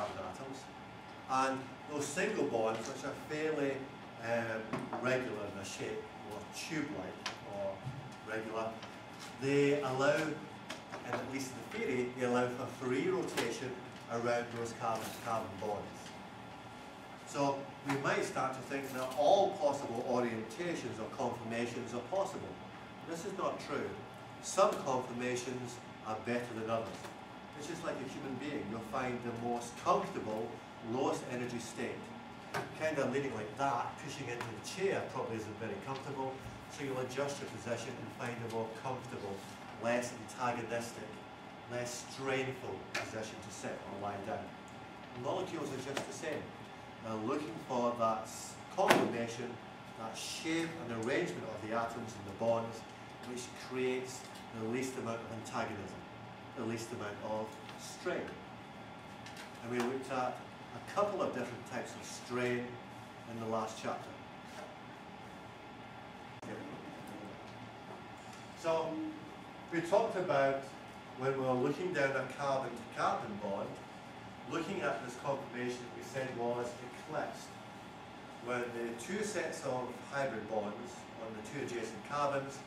carbon atoms. And those single bonds, which are fairly um, regular in their shape, or tube-like, or regular, they allow, and at least in the theory, they allow for free rotation around those carbon-to-carbon -carbon bonds. So we might start to think that all possible orientations or conformations are possible. This is not true. Some conformations are better than others. It's just like a human being. You'll find the most comfortable, lowest energy state. Kind of leaning like that, pushing into the chair probably isn't very comfortable. So you'll adjust your position and find a more comfortable, less antagonistic, less strainful position to sit or lie down. Molecules are just the same. They're looking for that conformation, that shape and arrangement of the atoms and the bonds, which creates the least amount of antagonism, the least amount of strain. And we looked at a couple of different types of strain in the last chapter. So we talked about when we were looking down a carbon-to-carbon -carbon bond, looking at this conformation we said was eclipsed, where the two sets of hybrid bonds on the two adjacent carbons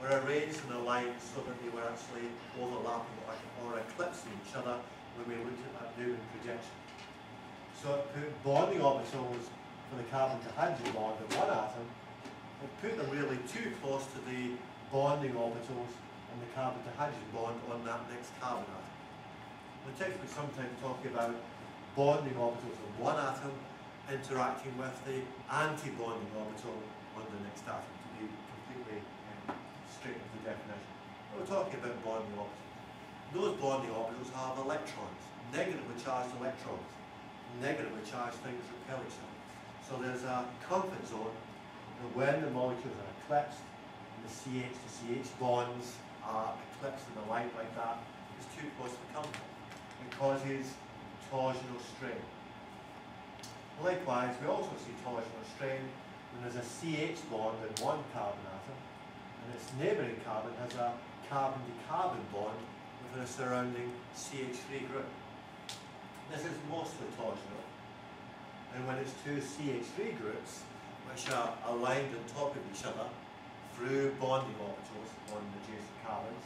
were arranged in a line so that they were actually overlapping or, eclipsing each other when we looked at that Newman projection. So it put bonding orbitals for the carbon to hydrogen bond of one atom, it put them really too close to the bonding orbitals on the carbon to hydrogen bond on that next carbon atom. The text we sometimes talk about bonding orbitals of one atom interacting with the anti-bonding orbital on the next atom to be completely um, straight with the definition. We're talking about bonding orbitals. Those bonding orbitals have electrons, negatively charged electrons. Negatively charged things repel each other. So there's a comfort zone And when the molecules are eclipsed, and the CH to CH bonds are eclipsed in the light like that, it's too close for comfort It causes torsional strain. Likewise, we also see torsional strain when there's a CH bond in one carbon and its neighbouring carbon has a carbon-to-carbon -carbon bond with a surrounding CH3 group. This is mostly torsional. And when it's two CH3 groups, which are aligned on top of each other through bonding orbitals on adjacent carbons,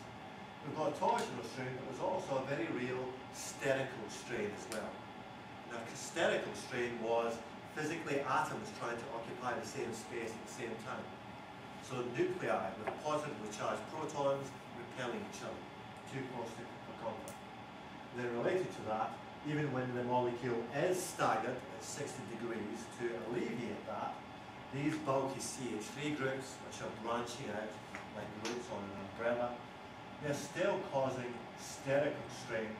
we've got a torsional strain, but there's also a very real sterical strain as well. Now, sterical strain was physically atoms trying to occupy the same space at the same time. So nuclei with positively charged protons repelling each other, too close to contact. Then related to that, even when the molecule is staggered at 60 degrees to alleviate that, these bulky CH3 groups, which are branching out like roots on an umbrella, they're still causing sterical strain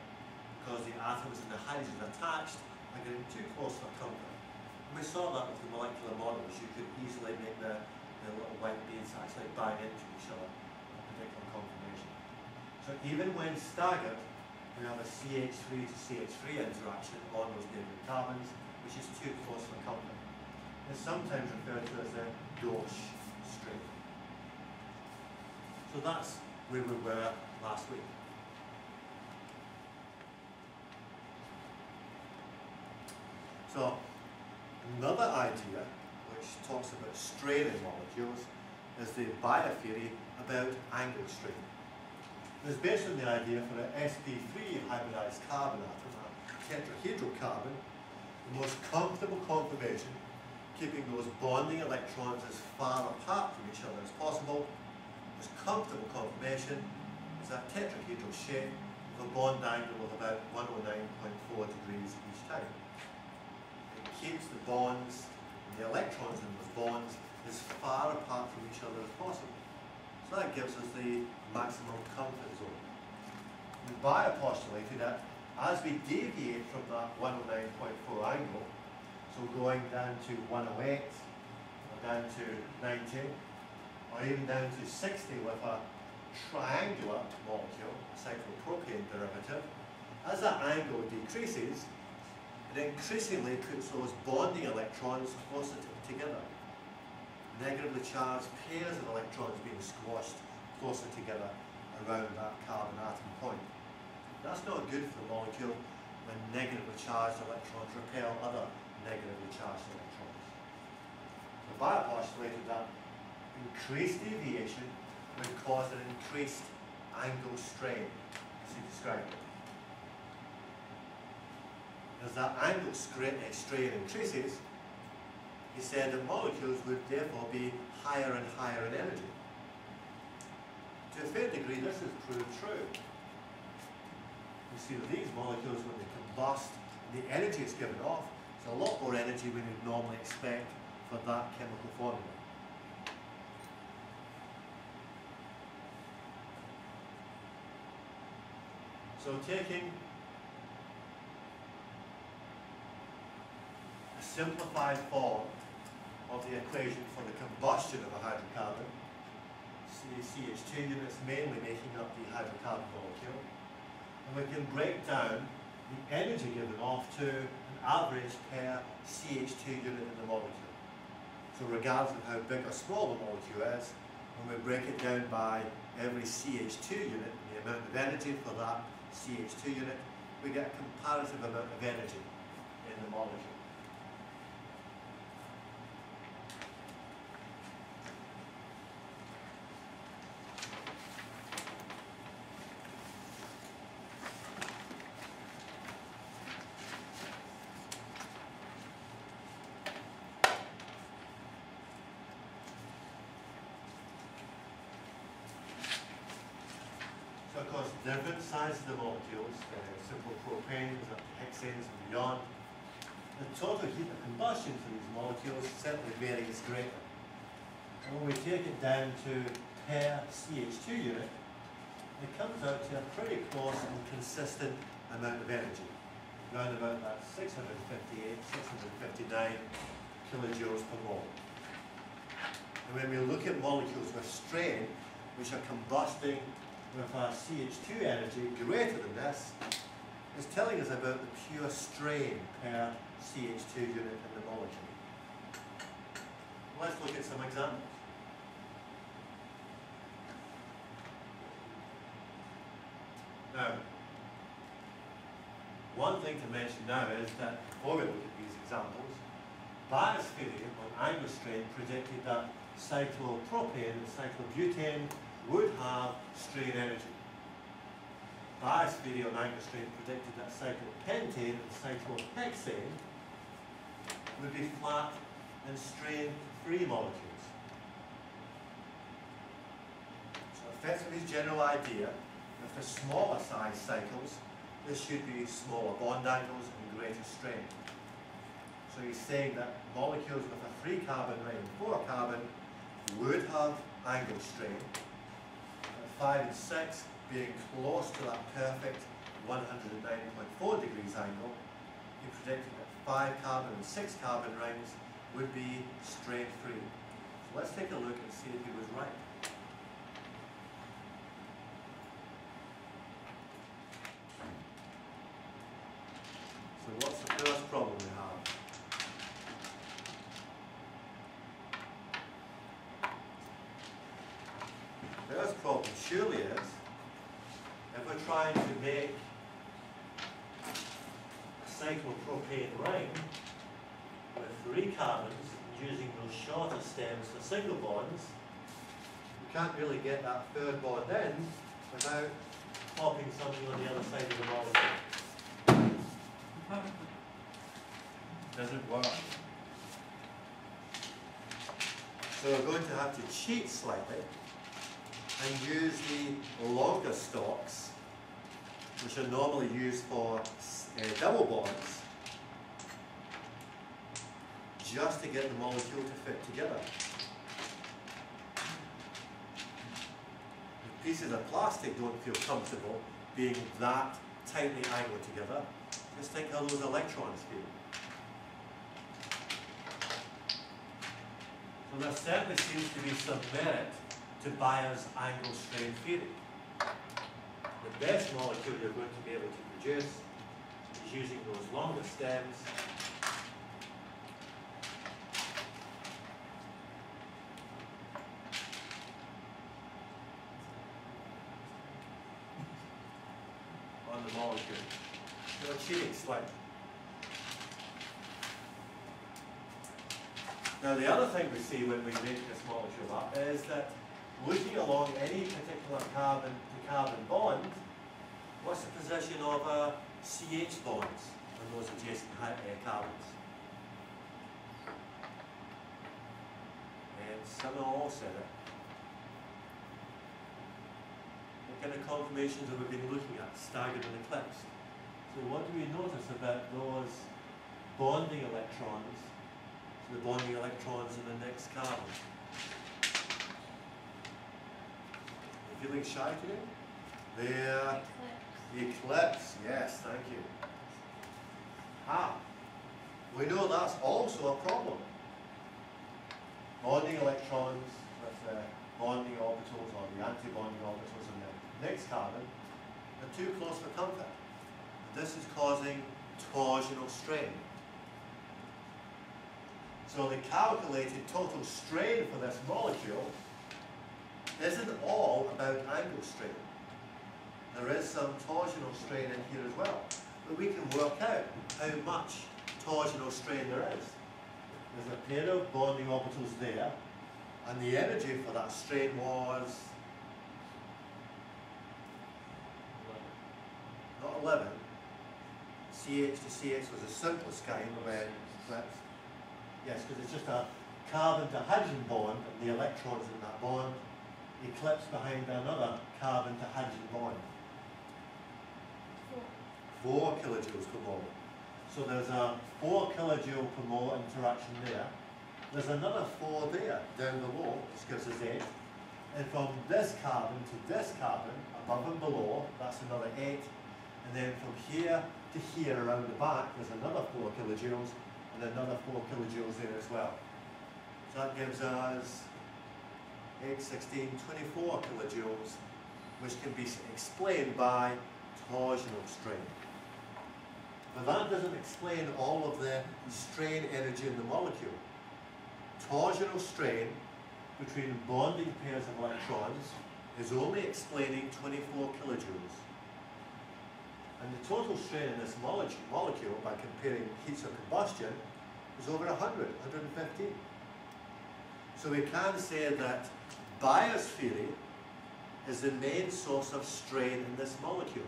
because the atoms and the hydrogen attached are getting too close for comfort. We saw that with the molecular models. You could easily make the, the little white beads actually bang into each other in a particular conformation. So even when staggered, we have a CH3 to CH3 interaction on those neighboring carbons, which is too close for comfort. It's sometimes referred to as a gauche strain. So that's where we were last week. So another idea which talks about strain in molecules is the Baeyer theory about angle strain. It's based on the idea for an sp3 hybridized carbon atom, a tetrahedral carbon, the most comfortable conformation, keeping those bonding electrons as far apart from each other as possible. Most comfortable conformation is that tetrahedral shape with a bond angle of about 109.4 degrees each time It keeps the bonds, the electrons in those bonds, as far apart from each other as possible. So that gives us the maximum comfort zone. And Baeyer postulated that as we deviate from that 109.4 angle, so going down to 108, or down to 90, or even down to 60 with a triangular molecule, a cyclopropane derivative, as that angle decreases, increasingly puts those bonding electrons closer together. Negatively charged pairs of electrons being squashed closer together around that carbon atom point. That's not good for the molecule when negatively charged electrons repel other negatively charged electrons. So Baeyer postulated that increased deviation would cause an increased angle strain, as he described it. As that angle eh, strain increases, he said that molecules would therefore be higher and higher in energy. To a fair degree, this has proved true. You see that these molecules, when they combust, the energy it's given off is a lot more energy than you'd normally expect for that chemical formula. So taking simplified form of the equation for the combustion of a hydrocarbon, CH2 units mainly making up the hydrocarbon molecule, and we can break down the energy given off to an average per CH2 unit in the molecule. So regardless of how big or small the molecule is, when we break it down by every CH2 unit, the amount of energy for that CH2 unit, we get a comparative amount of energy in the molecule. Different sizes of the molecules, uh, simple propanes up to hexanes and beyond. The total heat of combustion for these molecules certainly varies greatly. And when we take it down to per CH2 unit, it comes out to a pretty close and consistent amount of energy, around about that 658, 659 kilojoules per mole. And when we look at molecules with strain, which are combusting with our CH2 energy greater than this is telling us about the pure strain per CH2 unit in the molecule. Let's look at some examples. Now, one thing to mention now is that before we look at these examples, theory on angle strain predicted that cyclopropane and cyclobutane would have strain energy. Baeyer's video strain predicted that cyclopentane and cyclohexane would be flat and strain-free molecules. So effectively general idea, if the smaller size cycles, there should be smaller bond angles and greater strain. So he's saying that molecules with a three carbon ring and four carbon would have angle strain, 5 and 6 being close to that perfect 109.4 degrees angle, he predicted that 5 carbon and 6 carbon rings would be strain free. So let's take a look and see if he was right. So what's the first problem we have? first problem surely is, if we're trying to make a cyclopropane ring with three carbons using those shorter stems for single bonds, we can't really get that third bond in without popping something on the other side of the molecule. Doesn't work. So we're going to have to cheat slightly and use the longer stocks, which are normally used for uh, double bonds, just to get the molecule to fit together. The pieces of plastic don't feel comfortable being that tightly angled together, just think how those electrons feel. So there certainly seems to be some merit to Baeyer's angle strain theory. the best molecule you're going to be able to produce is using those longer stems on the molecule. You're cheating slightly. Now the other thing we see when we make this molecule up is that looking along any particular carbon to carbon bond, what's the position of uh, CH bonds on those adjacent carbons? And someone all said it. What kind of conformations have we been looking at? Staggered and eclipsed. So what do we notice about those bonding electrons to the bonding electrons in the next carbon? Feeling shy today? There, the eclipse, yes, thank you. Ah, we know that's also a problem. Bonding electrons with the bonding orbitals or the anti-bonding orbitals in the next carbon are too close for comfort. This is causing torsional strain. So the calculated total strain for this molecule isn't all about angle strain. There is some torsional strain in here as well. But we can work out how much torsional strain there is. There's a pair of bonding orbitals there, and the energy for that strain was not 11. CH to CH was the simplest kind where. Yes, because it's just a carbon to hydrogen bond, and the electrons in that bond eclipse behind another carbon to hydrogen bond. Four four kilojoules per mole. So there's a four kilojoule per mole interaction there. There's another four there down below, which gives us eight. And from this carbon to this carbon, above and below, that's another eight. And then from here to here around the back, there's another four kilojoules and another four kilojoules there as well. So that gives us 8, 16, 24 kilojoules, which can be explained by torsional strain. But that doesn't explain all of the strain energy in the molecule. Torsional strain between bonding pairs of electrons is only explaining 24 kilojoules. And the total strain in this molecule, by comparing heats of combustion, is over 100, 115. So we can say that Baeyer's theory is the main source of strain in this molecule.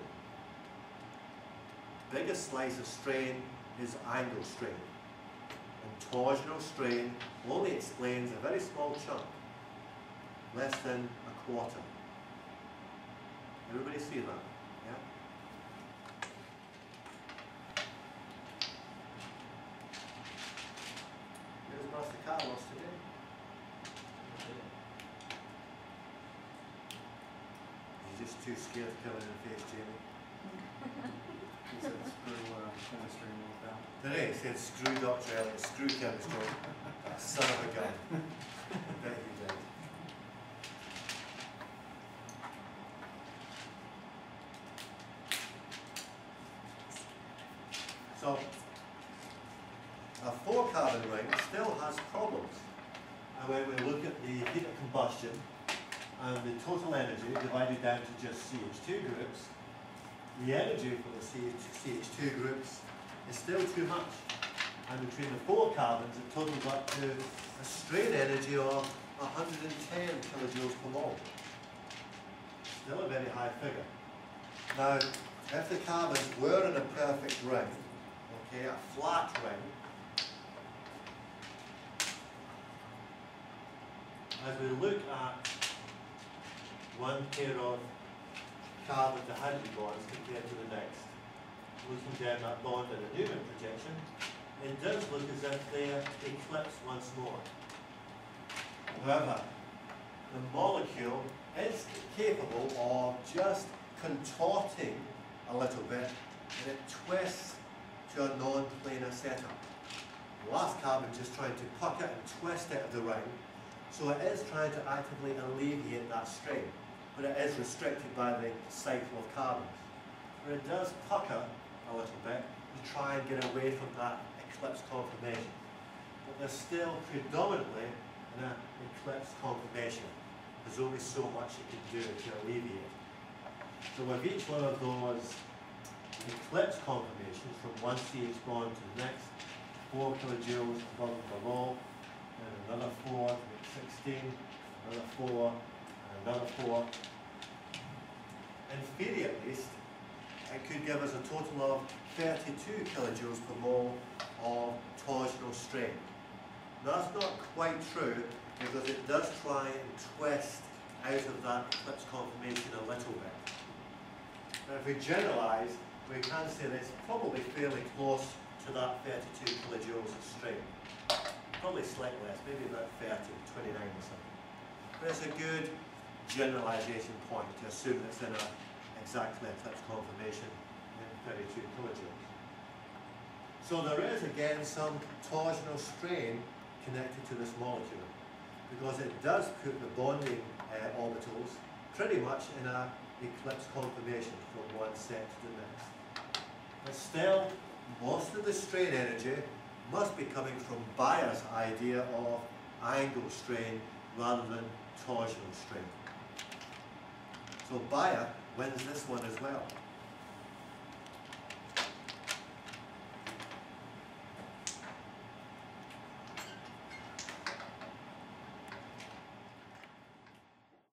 Biggest slice of strain is angle strain. And torsional strain only explains a very small chunk, less than a quarter. Everybody see that? Yeah? Here's Master Carlos today. You're just too scared to come in and face Jamie. He said screw uh, chemistry and moved out. Today he said screw Dr. Elliott, screw chemistry. Son of a gun. I bet he did. So, a four carbon ring still has problems. And when we look at the heat of combustion and the total energy divided down to just CH2 groups, the energy for the CH, 2 groups is still too much. And between the four carbons, it totals up to a strain energy of 110 kilojoules per mole. Still a very high figure. Now, if the carbons were in a perfect ring, okay, a flat ring, as we look at one pair of carbon to hydrogen bonds compared to the next, looking down that bond in a Newman projection, it does look as if they're eclipsed once more. However, the molecule is capable of just contorting a little bit and it twists to a non-planar setup. The last carbon just trying to puck it and twist it of the ring, so it is trying to actively alleviate that strain but it is restricted by the cycle of carbon. But it does pucker a little bit to try and get away from that eclipse conformation. But they're still predominantly in an eclipse conformation. There's only so much you can do to alleviate. So with each one of those eclipse conformations from one CH bond to the next, 4 kilojoules above and below, and another 4 to make 16, another 4 Miracore, inferior waste, it could give us a total of 32 kilojoules per mole of torsional strain. That's not quite true because it does try and twist out of that eclipse conformation a little bit. Now if we generalise, we can say that it's probably fairly close to that 32 kilojoules of strain. Probably slightly less, maybe about 30, 29 or something. But it's a good generalisation point to assume it's in a exactly eclipse conformation in 32 kilojoules. So there is again some torsional strain connected to this molecule because it does put the bonding uh, orbitals pretty much in a eclipse conformation from one set to the next. But still, most of the strain energy must be coming from Baeyer's idea of angle strain rather than torsional strain. So Baeyer wins this one as well.